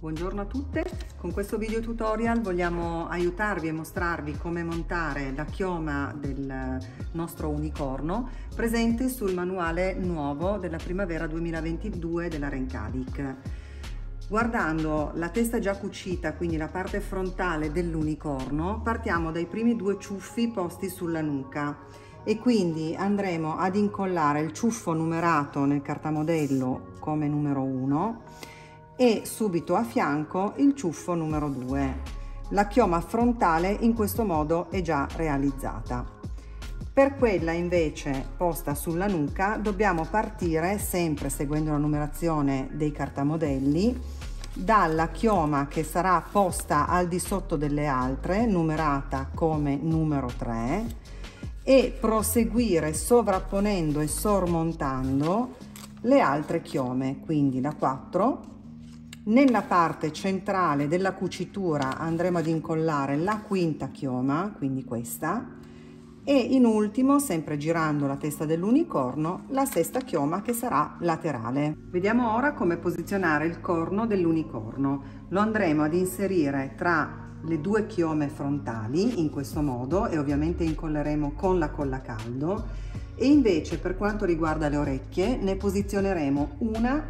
Buongiorno a tutte, con questo video tutorial vogliamo aiutarvi e mostrarvi come montare la chioma del nostro unicorno presente sul manuale nuovo della primavera 2022 della Rencadic. Guardando la testa già cucita, quindi la parte frontale dell'unicorno, partiamo dai primi due ciuffi posti sulla nuca e quindi andremo ad incollare il ciuffo numerato nel cartamodello come numero 1 e subito a fianco il ciuffo numero 2. La chioma frontale in questo modo è già realizzata. Per quella invece posta sulla nuca dobbiamo partire sempre seguendo la numerazione dei cartamodelli dalla chioma che sarà posta al di sotto delle altre numerata come numero 3 e proseguire sovrapponendo e sormontando le altre chiome quindi la 4 nella parte centrale della cucitura andremo ad incollare la quinta chioma, quindi questa, e in ultimo, sempre girando la testa dell'unicorno, la sesta chioma che sarà laterale. Vediamo ora come posizionare il corno dell'unicorno. Lo andremo ad inserire tra le due chiome frontali in questo modo e ovviamente incolleremo con la colla caldo e invece per quanto riguarda le orecchie ne posizioneremo una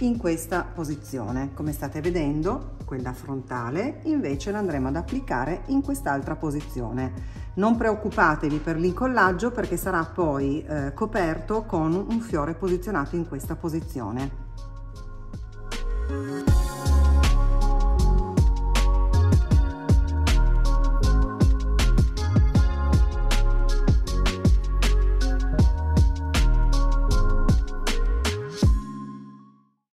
in questa posizione. Come state vedendo quella frontale invece l'andremo ad applicare in quest'altra posizione. Non preoccupatevi per l'incollaggio perché sarà poi eh, coperto con un fiore posizionato in questa posizione